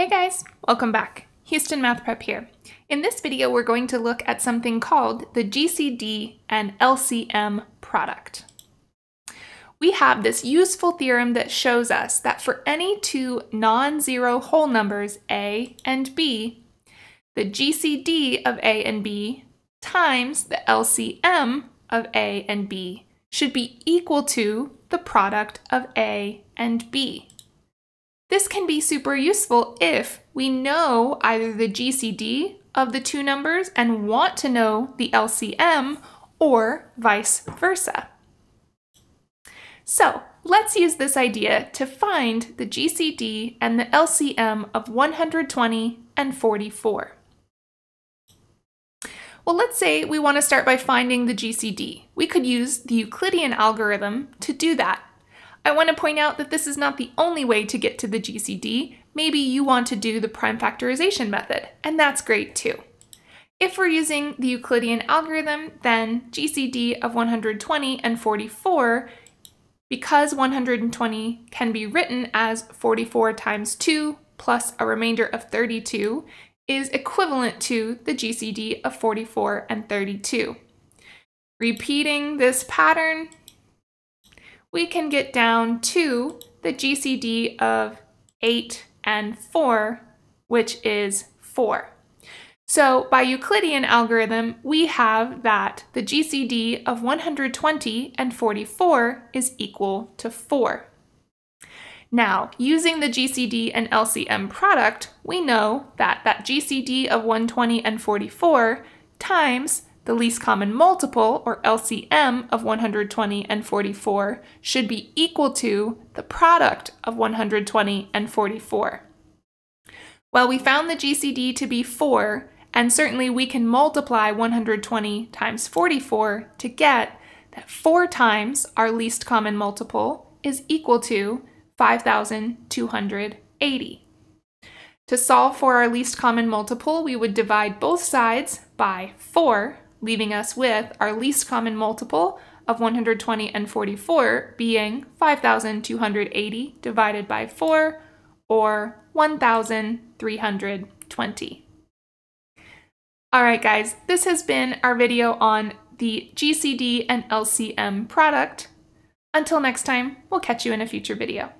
Hey guys, welcome back. Houston Math Prep here. In this video, we're going to look at something called the GCD and LCM product. We have this useful theorem that shows us that for any two non-zero whole numbers, a and b, the GCD of a and b times the LCM of a and b should be equal to the product of a and b. This can be super useful if we know either the GCD of the two numbers and want to know the LCM or vice versa. So let's use this idea to find the GCD and the LCM of 120 and 44. Well, let's say we want to start by finding the GCD. We could use the Euclidean algorithm to do that. I want to point out that this is not the only way to get to the GCD. Maybe you want to do the prime factorization method, and that's great too. If we're using the Euclidean algorithm, then GCD of 120 and 44, because 120 can be written as 44 times 2 plus a remainder of 32, is equivalent to the GCD of 44 and 32. Repeating this pattern, we can get down to the GCD of 8 and 4, which is 4. So by Euclidean algorithm, we have that the GCD of 120 and 44 is equal to 4. Now, using the GCD and LCM product, we know that that GCD of 120 and 44 times the least common multiple, or LCM, of 120 and 44 should be equal to the product of 120 and 44. Well, we found the GCD to be 4, and certainly we can multiply 120 times 44 to get that 4 times our least common multiple is equal to 5,280. To solve for our least common multiple, we would divide both sides by 4 leaving us with our least common multiple of 120 and 44 being 5,280 divided by 4, or 1,320. All right, guys, this has been our video on the GCD and LCM product. Until next time, we'll catch you in a future video.